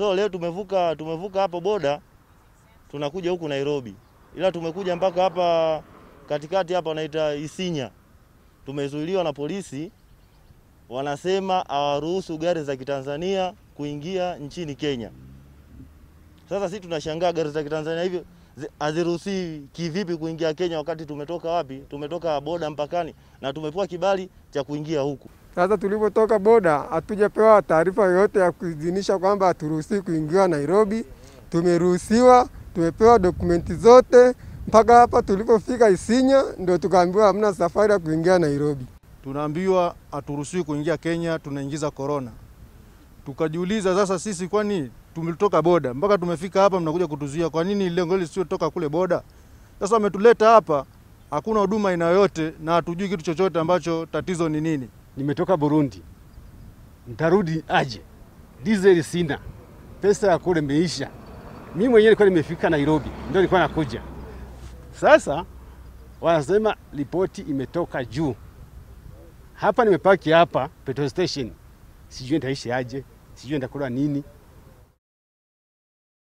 So leo tumevuka tumevuka hapo boda tunakuja huku Nairobi, ila tumekuja mpaka hapa katikati hapa wanaita Isinya, tumezuiliwa na polisi, wanasema hawaruhusu gari za Kitanzania kuingia nchini Kenya. Sasa sisi tunashangaa gari za Kitanzania hivyo zi- haziruhusiwi kivipi kuingia Kenya wakati tumetoka wapi? Tumetoka boda mpakani na tumepewa kibali cha kuingia huku. Sasa tulipotoka boda hatujapewa taarifa yoyote ya kuidhinisha kwamba haturuhusiwi kuingia Nairobi. Tumeruhusiwa, tumepewa dokumenti zote mpaka hapa tulipofika Isinya, ndio tukaambiwa hamna safari ya kuingia Nairobi. tunaambiwa haturuhusiwi kuingia Kenya, tunaingiza korona. Tukajiuliza sasa sisi, kwani tumetoka boda mpaka tumefika hapa, mnakuja kutuzuia kwa nini? Lengo hili sio toka kule boda. Sasa wametuleta hapa, hakuna huduma inayoyote na hatujui kitu chochote ambacho tatizo ni nini. Nimetoka Burundi, ntarudi aje? Diesel sina, pesa ya kule imeisha. Mimi mwenyewe nilikuwa nimefika Nairobi, ndio nilikuwa nakuja. Sasa wanasema ripoti imetoka juu. Hapa nimepaki hapa petrol station, sijui nitaishi aje, sijui nitakula nini.